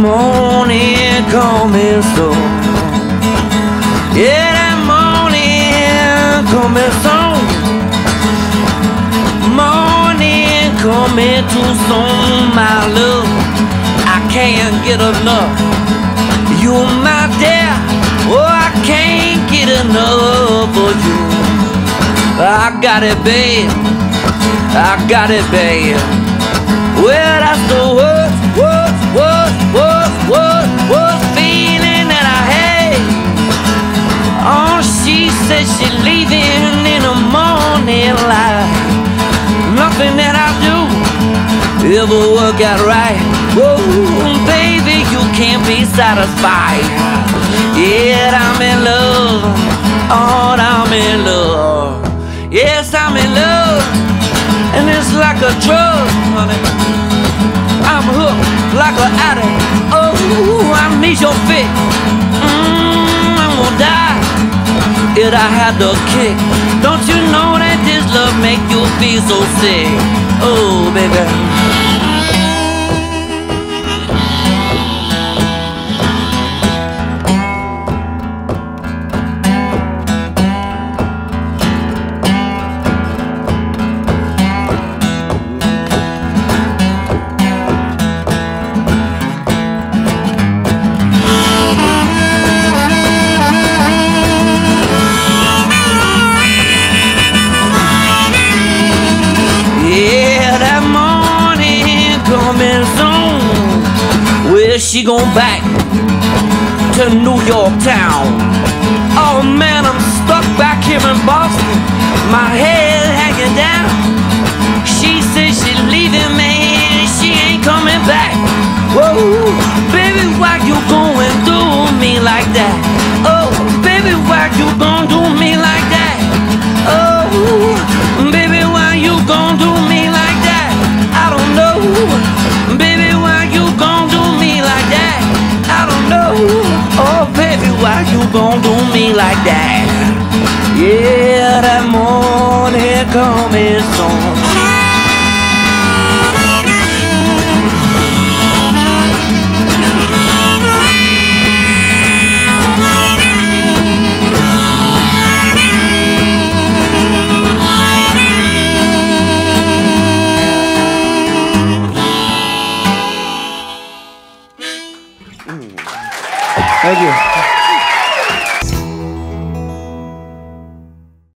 morning comenzó. Yeah, that morning comenzó. Morning coming too soon, my love. I can't get enough. You, my dear, oh, I can't get enough of you. I got it, babe. I got it, babe. Said she's leaving in the morning light. Nothing that I do ever work out right. Whoa, baby, you can't be satisfied. Yeah, I'm in love. Oh, I'm in love. Yes, I'm in love. And it's like a drug, honey. I'm hooked like an addict. Oh, I need your fix. Mm, I'm gonna die if I had the kick. Don't you know that this love make you feel so sick? Oh, baby. She going back to New York town? Oh man, I'm stuck back here in Boston. My head hanging down. She says she's leaving me, she ain't coming back. Whoa, baby, why you going do me like that? Like that? Yeah, that morning coming soon.